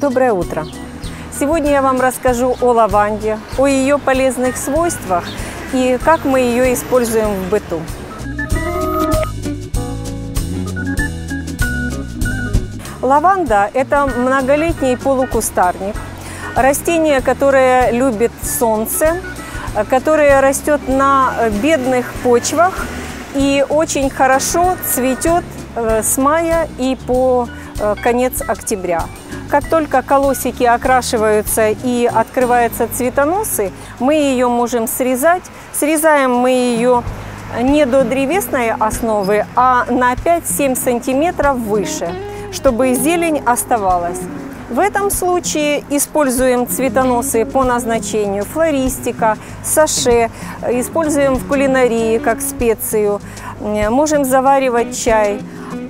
Доброе утро! Сегодня я вам расскажу о лаванде, о ее полезных свойствах и как мы ее используем в быту. Лаванда – это многолетний полукустарник, растение, которое любит солнце, которое растет на бедных почвах и очень хорошо цветет э, с мая и по э, конец октября. Как только колосики окрашиваются и открываются цветоносы, мы ее можем срезать. Срезаем мы ее не до древесной основы, а на 5-7 сантиметров выше, чтобы зелень оставалась. В этом случае используем цветоносы по назначению, флористика, саше, используем в кулинарии как специю, можем заваривать чай,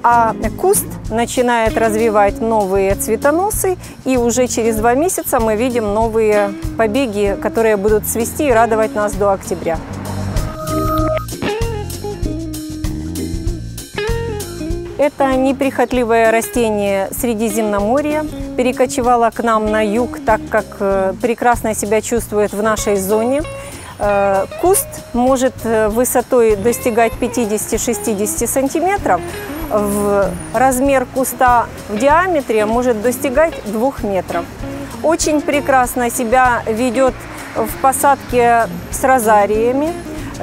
а куст начинает развивать новые цветоносы, и уже через два месяца мы видим новые побеги, которые будут цвести и радовать нас до октября. Это неприхотливое растение Средиземноморья. Перекочевало к нам на юг, так как э, прекрасно себя чувствует в нашей зоне. Э, куст может э, высотой достигать 50-60 сантиметров. В размер куста в диаметре может достигать 2 метров. Очень прекрасно себя ведет в посадке с розариями.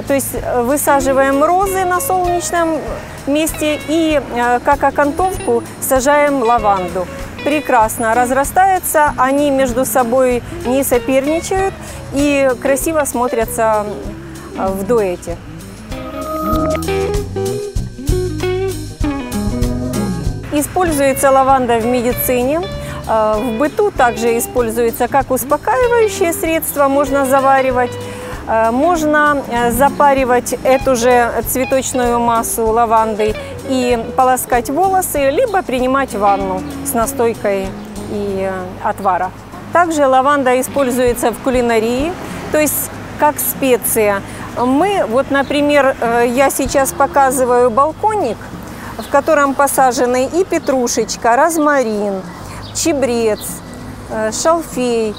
То есть высаживаем розы на солнечном месте и э, как окантовку сажаем лаванду. Прекрасно разрастаются, они между собой не соперничают и красиво смотрятся э, в дуэте. Используется лаванда в медицине. Э, в быту также используется как успокаивающее средство, можно заваривать. Э, можно э, запаривать эту же цветочную массу лавандой и полоскать волосы, либо принимать ванну с настойкой и отвара. Также лаванда используется в кулинарии, то есть как специя. Мы, вот, например, я сейчас показываю балконик, в котором посажены и петрушечка, розмарин, чебрец, шалфей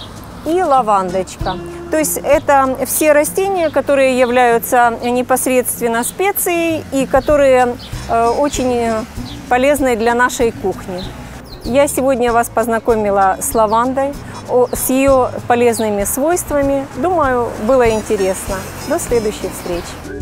и лавандочка. То есть это все растения, которые являются непосредственно специей и которые э, очень полезны для нашей кухни. Я сегодня вас познакомила с лавандой, с ее полезными свойствами. Думаю, было интересно. До следующих встреч!